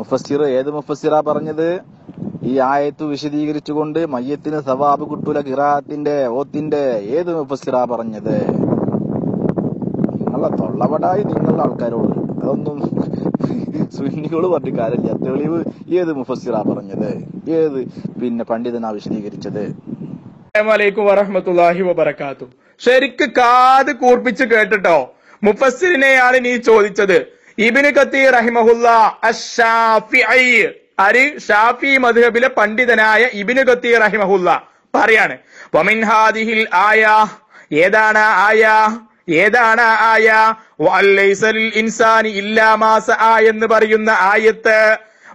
മുഫസ്സിർ ഏത് മുഫസ്സിറാ പറഞ്ഞത്? ഈ ആയത്ത് വിശദീകരിച്ചുകൊണ്ട് മയ്യത്തിന് സവാബ് കിട്ടൂല കിറാത്തിന്റെ ഓത്തിന്റെ ഏത് മുഫസ്സിറാ പറഞ്ഞത്? നിങ്ങളെ തൊള്ളവടായി നിങ്ങളുടെ ആൾക്കാരോട്. അതൊന്നും സുന്നികൾ പറഞ്ഞ കാര്യമില്ല. തെളിവ് ഏത് മുഫസ്സിറാ പറഞ്ഞത്? ഏത് പിന്നെ പണ്ഡിതനാ വിശദീകരിച്ചത്? അലൈക്കും വബർക്കാത്തു ശരിക്ക് കാത് കൂർപ്പിച്ച് കേട്ടിട്ടോ? മുഫസ്സിറിനെയാണ് നീ ചോദിച്ചത്. ഇബിന് കത്തീർ റഹിമഹുല്ല അരി ഷാഫി മദ്ഹബിലെ പണ്ഡിതനായ ഇബിന് കത്തീർ റഹിമഹുല്ല പറയാണ്. വമിൻഹാദിഹിൽ ആയ ഏതാണ് ആയ ഏതാണ് ആയ? ഇൻസാനി ഇല്ലാ മാ സആ എന്ന് പറയുന്ന ആയത്ത്.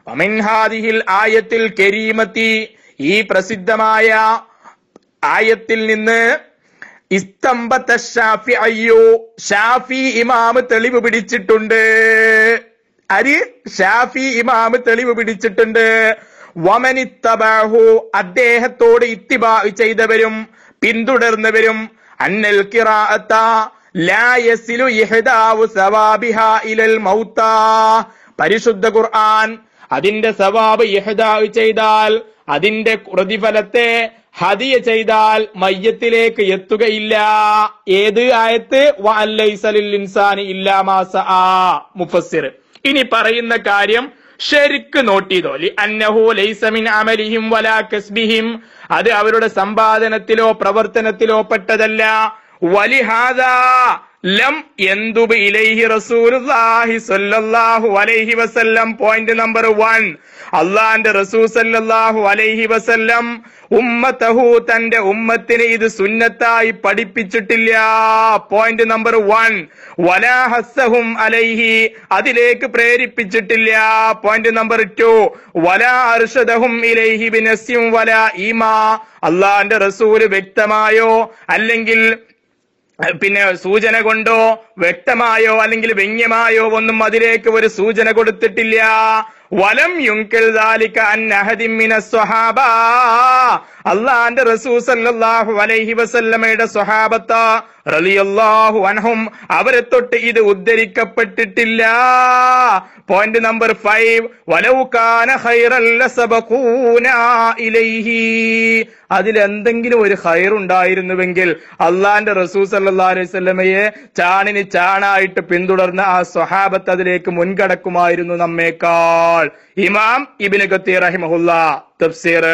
വമിൻഹാദിഹിൽ ആയത്തിൽ കരീമത്തി ഈ പ്രസിദ്ധമായ ആയത്തിൽ നിന്ന് ഷാഫി ഇമാമ് തെളിവ് പിടിച്ചിട്ടുണ്ട്. അരി ഷാഫി ഇമാമ് തെളിവ് പിടിച്ചിട്ടുണ്ട്. വമനിത്തബാഹു അദ്ദേഹത്തോട് ഇത്തിബാ ചെയ്തവരും പിന്തുടർന്നവരും. അന്നൽ കിറാത്ത പരിശുദ്ധ ഖുർആൻ അതിന്റെ സവാബ് ചെയ്താൽ അതിന്റെ പ്രതിഫലത്തെ ഹദിയ ചെയ്താൽ മയ്യത്തിലേക്ക് എത്തുകയില്ല. ഏത് ആയത്ത്? ഇൻസാനി മുഫസ്സിർ. ഇനി പറയുന്ന കാര്യം ശരിക്ക് നോട്ട് ചെയ്തോ. അന്നഹു ലൈസ മിൻ അമലിഹിം വലാ കസ്ബിഹിം. അത് അവരുടെ സമ്പാദനത്തിലോ പ്രവർത്തനത്തിലോ പെട്ടതല്ല. വലിഹാദാ ലം എന്തുബ് ഇലൈഹി റസൂലുള്ളാഹി സ്വല്ലല്ലാഹു അലൈഹി വസല്ലം. പോയിന്റ് നമ്പർ വൺ അള്ളാന്റെ റസൂൽ സല്ലല്ലാഹു അലൈഹി വസല്ലം ഉമ്മത്തഹു തന്റെ ഉമ്മത്തിനെ ഇത് സുന്നത്തായി പഠിപ്പിച്ചിട്ടില്ല. പോയിന്റ് നമ്പർ വൺ വലാഹസഹും അലൈഹി അതിലേക്ക് പ്രേരിപ്പിച്ചിട്ടില്ല. പോയിന്റ് നമ്പർ ടു വലാ അർഷദഹും ഇലൈഹി ബിനസ്യും വലാ ഈമാ. അള്ളാന്റെ റസൂൽ വ്യക്തമായോ? അല്ലെങ്കിൽ പിന്നെ സൂചന കൊണ്ടോ വ്യക്തമായോ അല്ലെങ്കിൽ വ്യംഗ്യമായോ ഒന്നും അതിലേക്ക് ഒരു സൂചന കൊടുത്തിട്ടില്ല. വലം യുങ്കിൽ അള്ളാന്റെ റസൂൽ സല്ലല്ലാഹു അലൈഹി വസല്ലമയുടെ സ്വഹാബത്ത റളിയല്ലാഹു അൻഹും അവരെ തൊട്ട് ഇത് ഉദ്ധരിക്കപ്പെട്ടിട്ടില്ല. പോയിന്റ് നമ്പർ ഫൈവ് വലൗ കാന ഖൈറൻ ലസബഖൂന ഇലൈഹി. അതിലെന്തെങ്കിലും ഒരു ഖൈർ ഉണ്ടായിരുന്നുവെങ്കിൽ അള്ളാന്റെ റസൂൽ സല്ലല്ലാഹു അലൈഹി വസല്ലമയെ ചാണിന് ചാണായിട്ട് പിന്തുടർന്ന ആ സ്വഹാബത്ത് അതിലേക്ക് മുൻകടക്കുമായിരുന്നു നമ്മേക്കാൾ. ഇമാം ഇബിന് കത്തി റഹിമഹുല്ല തഫ്സീർ.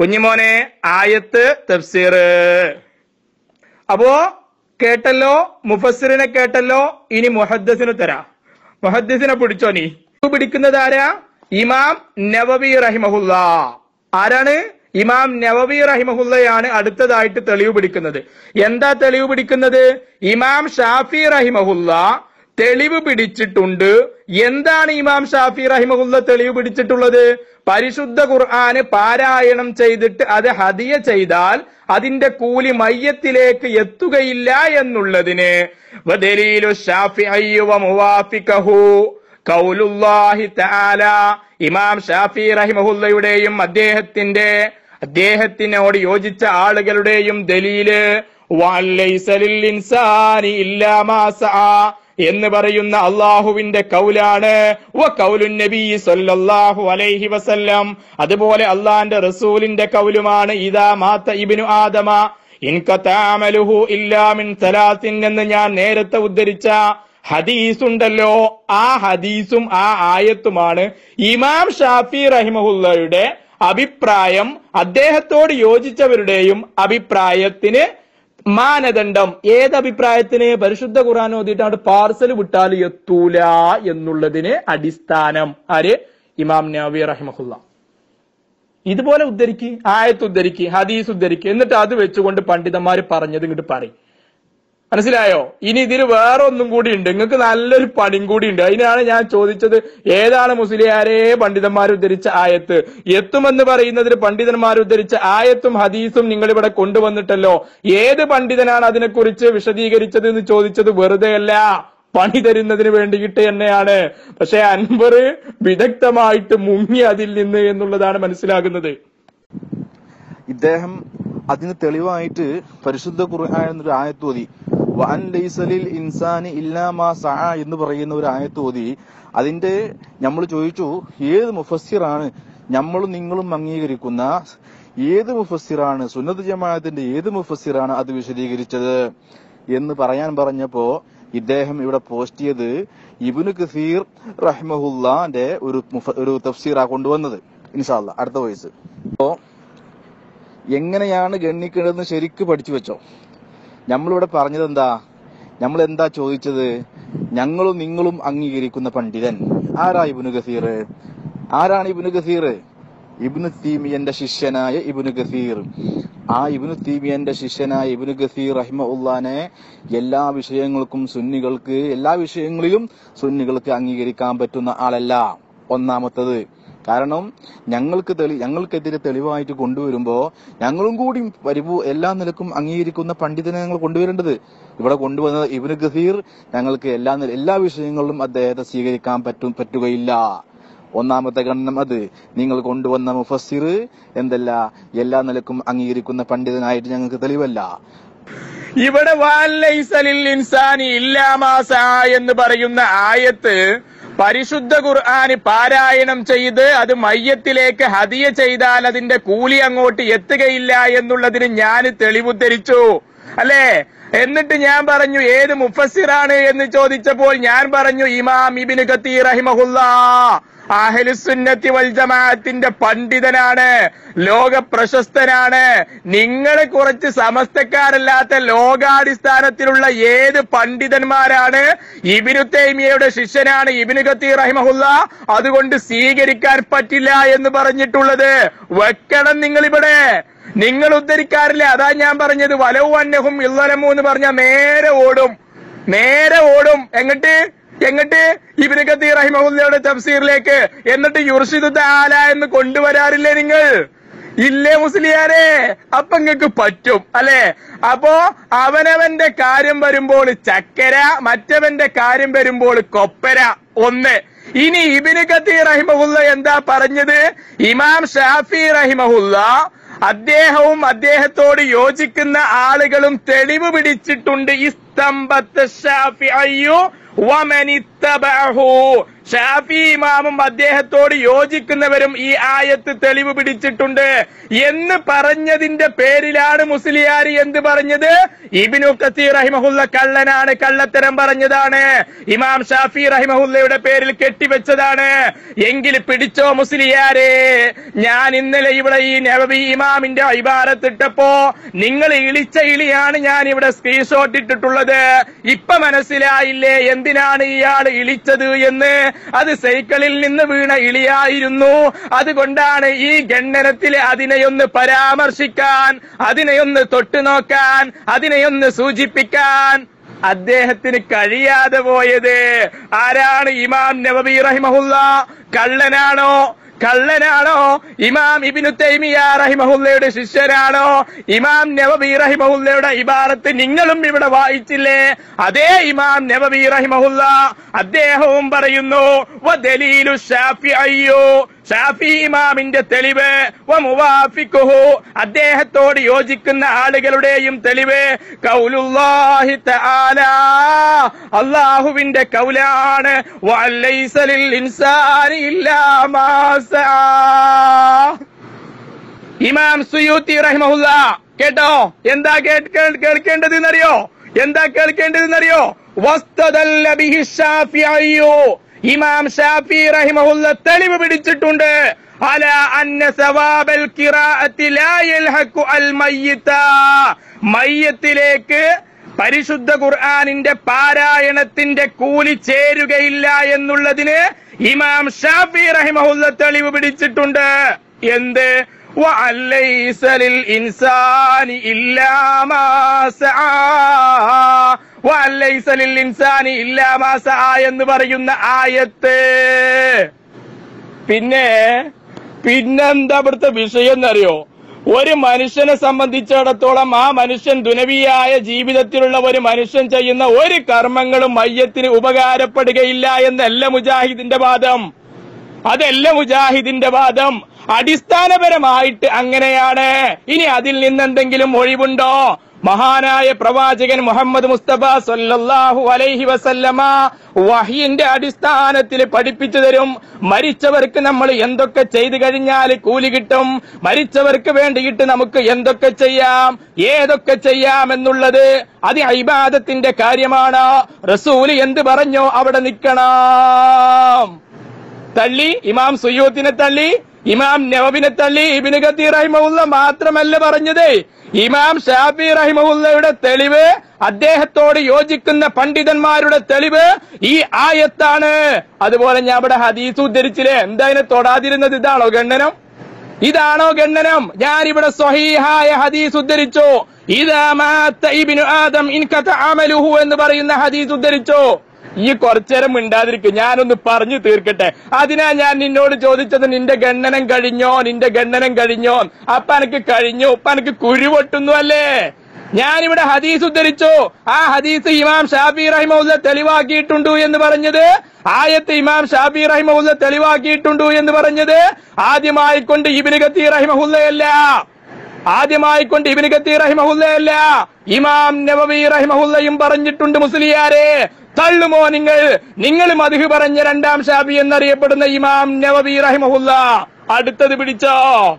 കുഞ്ഞിമോനെ ആയത്ത് തഫ്സീർ. അപ്പോ കേട്ടല്ലോ മുഫസ്സിറിനെ കേട്ടല്ലോ ഇനി മുഹദ്സിന് തരാ. മുഹദ്ദസിനെ പിടിച്ചോ നീ? പിടിക്കുന്നത് ആരാ? ഇമാം നവവി റഹിമഹുല്ല. ആരാണ്? ഇമാം നവവി റഹിമഹുല്ലയാണ് അടുത്തതായിട്ട് തെളിവ് പിടിക്കുന്നത്. എന്താ തെളിവ് പിടിക്കുന്നത്? ഇമാം ഷാഫി റഹിമഹുല്ല തെളിവ് പിടിച്ചിട്ടുണ്ട്. എന്താണ് ഇമാം ഷാഫി റഹിമുല്ല തെളിവ് പിടിച്ചിട്ടുള്ളത്? പരിശുദ്ധ ഖുർആന് പാരായണം ചെയ്തിട്ട് അത് ഹദിയ ചെയ്താൽ അതിന്റെ കൂലി മയ്യത്തിലേക്ക് എത്തുകയില്ല എന്നുള്ളതിന്. ഇമാം ഷാഫി റഹിമഹുല്ലയുടെയും അദ്ദേഹത്തിന്റെ അദ്ദേഹത്തിനോട് യോജിച്ച ആളുകളുടെയും ദലീൽ. എന്ന് പറയുന്ന അള്ളാഹുവിന്റെ കൗലാണ്. അലൈഹി വസല്ലം. അതുപോലെ അള്ളാന്റെ റസൂലിന്റെ കൗലുമാണ് ഇതാ മാത്ത ഇബിനു ആദമ. ഇൻകത്താമലുഹു ഇല്ലാ മിൻ സലാത്തിൻ എന്ന് ഞാൻ നേരത്തെ ഉദ്ധരിച്ച ഹദീസുണ്ടല്ലോ. ആ ഹദീസും ആ ആയത്തുമാണ് ഇമാം ഷാഫി റഹിമഹുല്ലയുടെ അഭിപ്രായം. അദ്ദേഹത്തോട് യോജിച്ചവരുടെയും അഭിപ്രായത്തിന് മാനദണ്ഡം. ഏത് അഭിപ്രായത്തിന് പരിശുദ്ധ ഖുർആൻ ഓതിയിട്ട് അവിടെ പാർസൽ വിട്ടാൽ എത്തൂല എന്നുള്ളതിന് അടിസ്ഥാനം. ആര്? ഇമാം നബി റഹിമഹുല്ല. ഇതുപോലെ ഉദ്ധരിക്ക് ആയത്ത് ഉദ്ധരിക്ക് ഹദീസ് ഉദ്ധരിക്ക്. എന്നിട്ട് അത് വെച്ചുകൊണ്ട് പണ്ഡിതന്മാര് പറഞ്ഞത് ഇങ്ങോട്ട് പറയും. മനസ്സിലായോ? ഇനി ഇതിൽ വേറെ ഒന്നും കൂടി ഉണ്ട്. നിങ്ങൾക്ക് നല്ലൊരു പണിയും കൂടി ഉണ്ട്. അതിനാണ് ഞാൻ ചോദിച്ചത് ഏതാണ് മുസ്ലിയാരെ പണ്ഡിതന്മാർ ഉദ്ധരിച്ച ആയത്ത്? എത്തുമെന്ന് പറയുന്നതിന് പണ്ഡിതന്മാർ ഉദ്ധരിച്ച ആയത്തും ഹദീസും നിങ്ങൾ ഇവിടെ കൊണ്ടുവന്നിട്ടല്ലോ. ഏത് പണ്ഡിതനാണ് അതിനെക്കുറിച്ച് വിശദീകരിച്ചത് എന്ന് ചോദിച്ചത് വെറുതെയല്ല. പണി തരുന്നതിന് വേണ്ടിയിട്ട് തന്നെയാണ്. പക്ഷെ അൻവർ വിദഗ്ധമായിട്ട് മുങ്ങി അതിൽ നിന്ന് എന്നുള്ളതാണ് മനസ്സിലാകുന്നത്. ഇദ്ദേഹം അതിന് തെളിവായിട്ട് പരിശുദ്ധ ഖുർആൻ എന്നൊരു ആയത്ത് ഓതി. വഅൻ ലൈസ ലിൽ ഇൻസാനി ഇല്ലാ മാ സഅ എന്ന് പറയുന്ന ഒരു ആയത്ത് ഓതി. അതിന്റെ നമ്മൾ ചോദിച്ചു ഏത് മുഫസ്സിറാണ് നമ്മളും നിങ്ങളും അംഗീകരിക്കുന്ന ഏത് മുഫസ്സിറാണ് സുന്നത്ത് ജമാഅത്തിന്റെ ഏത് മുഫസ്സിറാണ് അത് വിശദീകരിച്ചത്? എന്ന് പറയാൻ പറഞ്ഞപ്പോ ഇദ്ദേഹം ഇവിടെ പോസ്റ്റ് ചെയ്ത് ഇബ്നു കസീർ റഹ്മഹുല്ലാന്റെ ഒരു ഒരു തഫ്സീറാ കൊണ്ടുവന്നത്. ഇൻഷാല്ല അടുത്ത വയസ്സ്. അപ്പോ എങ്ങനെയാണ് ഗണ്ണിക്കേണ്ടതെന്ന് ശരിക്ക് പഠിച്ചു വെച്ചോ? നമ്മളിവിടെ പറഞ്ഞത് എന്താ നമ്മൾ എന്താ ചോദിച്ചത്? ഞങ്ങളും നിങ്ങളും അംഗീകരിക്കുന്ന പണ്ഡിതൻ. ആരാ ഇബുനു ഗസീർ? ആരാണ് ഇബ്നു ഗസീർ? ഇബ്നു തീമിയന്റെ ശിഷ്യനായ ഇബ്നു ഗസീർ. ആ ഇബ്നു തീമിയന്റെ ശിഷ്യനായ ഇബിനു ഗസീർ റഹിമ ഉള്ളാനെ എല്ലാ വിഷയങ്ങൾക്കും സുന്നികൾക്ക് എല്ലാ വിഷയങ്ങളിലും സുന്നികൾക്ക് അംഗീകരിക്കാൻ പറ്റുന്ന ആളല്ല. ഒന്നാമത്തത് കാരണം ഞങ്ങൾക്ക് തെളി ഞങ്ങൾക്കെതിരെ തെളിവായിട്ട് കൊണ്ടുവരുമ്പോ ഞങ്ങളും കൂടി പരിപൂ എല്ലാ നിലക്കും അംഗീകരിക്കുന്ന പണ്ഡിതനെ ഞങ്ങൾ കൊണ്ടുവരേണ്ടത്. ഇവിടെ കൊണ്ടുവന്നത് ഇബ്നു ഗസീർ ഞങ്ങൾക്ക് എല്ലാ എല്ലാ വിഷയങ്ങളിലും അദ്ദേഹത്തെ സ്വീകരിക്കാൻ പറ്റും പറ്റുകയില്ല. ഒന്നാമത്തെ ഖണ്ഡനം അത്. നിങ്ങൾ കൊണ്ടുവന്ന മുഫസ്സിർ എന്തല്ല എല്ലാ നിലക്കും അംഗീകരിക്കുന്ന പണ്ഡിതനായിട്ട് ഞങ്ങൾക്ക് തെളിവല്ല. ഇവിടെ ഇൻസാനി ഇല്ലാമാസ എന്ന് പറയുന്ന ആയത്ത് പരിശുദ്ധ ഖുർആാന് പാരായണം ചെയ്ത് അത് മയ്യത്തിലേക്ക് ഹതിയ ചെയ്താൽ അതിന്റെ കൂലി അങ്ങോട്ട് എത്തുകയില്ല എന്നുള്ളതിന് ഞാൻ തെളിവുദ്ധരിച്ചു. അല്ലേ? എന്നിട്ട് ഞാൻ പറഞ്ഞു ഏത് മുഫസിറാണ് എന്ന് ചോദിച്ചപ്പോൾ ഞാൻ പറഞ്ഞു ഇമാം ഇബിന് കത്തി റഹിമഹുല്ലാ. അഹലുസുന്നത്തി വൽ ജമാഅത്തിന്റെ പണ്ഡിതനാണ് ലോക പ്രശസ്തനാണ് നിങ്ങൾ കുറച്ച് സമസ്തക്കാരല്ലാത്ത ലോകാടിസ്ഥാനത്തിലുള്ള ഏത് പണ്ഡിതന്മാരാണ്? ഇബിനു തൈമിയയുടെ ശിഷ്യനാണ് ഇബിനു കത്തി റഹിമഹുല്ല. അതുകൊണ്ട് സ്വീകരിക്കാൻ പറ്റില്ല എന്ന് പറഞ്ഞിട്ടുള്ളത്. വെക്കണം നിങ്ങൾ ഇവിടെ നിങ്ങൾ ഉദ്ധരിക്കാറില്ല. അതാ ഞാൻ പറഞ്ഞത് വലവും അന്നഹും ഇല്ലലമു എന്ന് പറഞ്ഞ നേരെ ഓടും. നേരെ ഓടും. എങ്ങട്ട്? എങ്ങട്ട് ഇബിന് കത്തീർ റഹിമഹുല്ലയുടെ തഫ്സീറിലേക്ക്? എന്നിട്ട് യുർഷിദ് താല എന്ന് കൊണ്ടുവരാറില്ലേ നിങ്ങൾ? ഇല്ലേ മുസ്ലിയാരെ? അപ്പൊ നിങ്ങൾക്ക് പറ്റും അല്ലെ? അപ്പോ അവനവന്റെ കാര്യം വരുമ്പോൾ ചക്കര മറ്റവന്റെ കാര്യം വരുമ്പോൾ കൊപ്പര ഒന്ന്. ഇനി ഇബിന് കത്തീർ റഹിമഹുല്ല എന്താ പറഞ്ഞത്? ഇമാം ഷാഫി റഹിമഹുല്ല അദ്ദേഹവും അദ്ദേഹത്തോട് യോജിക്കുന്ന ആളുകളും തെളിവ് പിടിച്ചിട്ടുണ്ട്. ഇസ്തംബത്ത് ഷാഫി. അയ്യോ വമനിത്തബഹു ഷാഫി ഇമാമും അദ്ദേഹത്തോട് യോജിക്കുന്നവരും ഈ ആയത്ത് തെളിവ് പിടിച്ചിട്ടുണ്ട്. എന്ന് പറഞ്ഞതിന്റെ പേരിലാണ് മുസ്ലിയാരി എന്ത് പറഞ്ഞത്? ഇബിനു കസീർ റഹിമഹുല്ല കള്ളനാണ് കള്ളത്തരം പറഞ്ഞതാണ്. ഇമാം ഷാഫി റഹിമഹുല്ലയുടെ പേരിൽ കെട്ടിവെച്ചതാണ്. എങ്കിൽ പിടിച്ചോ മുസ്ലിയാരെ? ഞാൻ ഇന്നലെ ഇവിടെ ഈ നവബി ഇമാമിന്റെ ഇബാരത്തിട്ടപ്പോ നിങ്ങൾ ഇളിച്ച ഇളിയാണ് ഞാൻ ഇവിടെ സ്ക്രീൻഷോട്ട് ഇട്ടിട്ടുള്ളത്. ഇപ്പൊ മനസ്സിലായില്ലേ? എന്തിനാണ് ഇയാൾ ഇളിച്ചത് എന്ന്. അത് സൈക്കിളിൽ നിന്ന് വീണ ഇളിയായിരുന്നു. അതുകൊണ്ടാണ് ഈ ഗണ്ണനത്തിൽ അതിനെയൊന്ന് പരാമർശിക്കാൻ അതിനെയൊന്ന് തൊട്ടു നോക്കാൻ അതിനെയൊന്ന് സൂചിപ്പിക്കാൻ. അദ്ദേഹത്തിന് കഴിയാതെ പോയത് ആരാണ് ഇമാം നവബി റഹിമഹുല്ല? കള്ളനാണോ? കള്ളനാണോ? ഇമാം ഇബിനു തൈമിയ റഹിമഹുല്ലയുടെ ശിഷ്യനാണോ? ഇമാം നവബി റഹിമഹുല്ലയുടെ ഇബാറത്ത് നിങ്ങളും ഇവിടെ വായിച്ചില്ലേ? അതേ ഇമാം നവബി റഹിമഹുല്ല അദ്ദേഹവും പറയുന്നു ഷാഫി ഇമാമിന്റെ തെളിവ് അദ്ദേഹത്തോട് യോജിക്കുന്ന ആളുകളുടെയും തെളിവ് കൗലുല്ലാഹി അള്ളാഹുവിന്റെ കൗലാണ്. ഇമാം സുയൂത്തി റഹ്മുല്ല കേട്ടോ? എന്താ കേൾക്ക- കേൾക്കേണ്ടത് എന്നറിയോ എന്താ കേൾക്കേണ്ടത് എന്നറിയോ വസ്തദല്ല ബിഹി ഷാഫിഅയ്യോ. ഇമാം ഷാഫി റഹിമഹുല്ല തെളിവ് പിടിച്ചിട്ടുണ്ട്. അല അന്ന സവാബൽ മയ്യത്തിലേക്ക് പരിശുദ്ധ ഖുർആാനിന്റെ പാരായണത്തിന്റെ കൂലി ചേരുകയില്ല എന്നുള്ളതിന് ഇമാം ഷാഫി റഹിമഹുല്ല തെളിവ് പിടിച്ചിട്ടുണ്ട്. എന്ത്? ഇൻസാനി ഇല്ലാമാ ഇൻസാനി എന്ന് പറയുന്ന ആയത്ത്. പിന്നെ പിന്നെന്താ ഇവിടുത്തെ വിഷയം എന്നറിയോ? ഒരു മനുഷ്യനെ സംബന്ധിച്ചിടത്തോളം ആ മനുഷ്യൻ ദുനവിയായ ജീവിതത്തിലുള്ള ഒരു മനുഷ്യൻ ചെയ്യുന്ന ഒരു കർമ്മങ്ങളും മയ്യത്തിന് ഉപകാരപ്പെടുകയില്ല എന്നല്ല മുജാഹിദിന്റെ വാദം. അതല്ല മുജാഹിദിന്റെ വാദം. അടിസ്ഥാനപരമായിട്ട് അങ്ങനെയാണ്. ഇനി അതിൽ നിന്നെന്തെങ്കിലും ഒഴിവുണ്ടോ? മഹാനായ പ്രവാചകൻ മുഹമ്മദ് മുസ്തഫ സൊല്ലാഹു അലൈഹി വസല്ലമ വഹിന്റെ അടിസ്ഥാനത്തിൽ പഠിപ്പിച്ചു തരും. മരിച്ചവർക്ക് നമ്മൾ എന്തൊക്കെ ചെയ്തു കഴിഞ്ഞാൽ കൂലി കിട്ടും? മരിച്ചവർക്ക് വേണ്ടിയിട്ട് നമുക്ക് എന്തൊക്കെ ചെയ്യാം? ഏതൊക്കെ ചെയ്യാം എന്നുള്ളത് അത് ഐബാദത്തിന്റെ കാര്യമാണ്. റസൂൽ എന്ത് പറഞ്ഞോ അവിടെ നിൽക്കണം. തള്ളി ഇമാം സുയൂത്തിനെ തള്ളി ഇമാം നവബിനെ തള്ളി ഇബിന് കത്തി റഹിമഹുല്ല മാത്രമല്ല പറഞ്ഞത്. ഇമാം ഷാഫി റഹിമഹുല്ലയുടെ തെളിവ് അദ്ദേഹത്തോട് യോജിക്കുന്ന പണ്ഡിതന്മാരുടെ തെളിവ് ഈ ആയത്താണ്. അതുപോലെ ഞാൻ ഇവിടെ ഹദീസ് ഉദ്ധരിച്ചില്ലേ? എന്താ ഇതിനെ തൊടാതിരുന്നത്? ഇതാണോ ഗണ്ണനം ഇതാണോ ഗണ്ണനം ഞാൻ ഇവിടെ സ്വഹീഹായ ഹദീസ് ഉദ്ധരിച്ചു. ഇതാ മാത്ത ഇബിനു ആദം ഇൻകത അമലുഹു എന്ന് പറയുന്ന ഹദീസ് ഉദ്ധരിച്ചു. ഈ കുറച്ചേരം മിണ്ടാതിരിക്കും. ഞാനൊന്ന് പറഞ്ഞു തീർക്കട്ടെ. അതിനാ ഞാൻ നിന്നോട് ചോദിച്ചത് നിന്റെ ഗണ്ണനം കഴിഞ്ഞോ? നിന്റെ ഗണ്ണനം കഴിഞ്ഞോ? അപ്പ എനിക്ക് കഴിഞ്ഞു. ഉപ്പ എനിക്ക് കുഴിവൊട്ടുന്നു അല്ലേ? ഞാനിവിടെ ഹദീസ് ഉദ്ധരിച്ചു. ആ ഹദീസ് ഇമാം ഷാബി റഹിമുല്ല തെളിവാക്കിയിട്ടുണ്ട് എന്ന് പറഞ്ഞത്. ആയത്ത് ഇമാം ഷാബി റഹിമുല്ല തെളിവാക്കിയിട്ടുണ്ട് എന്ന് പറഞ്ഞത് ആദ്യമായി കൊണ്ട് ഇബിന് ഗത്തി റഹിമഹുല്ലയല്ല. ആദ്യമായി കൊണ്ട് ഇബിന് ഗത്തി റഹിമഹുല്ലയല്ല. ഇമാം നബവി റഹിമഹുല്ലയും പറഞ്ഞിട്ടുണ്ട് മുസ്ലിയാരെ. തള്ളുമോ നിങ്ങൾ? നിങ്ങൾ മധു പറഞ്ഞ രണ്ടാം ഷാബി എന്നറിയപ്പെടുന്ന ഇമാം നവബി റഹിമഹുല്ല. അടുത്തത് പിടിച്ചോ?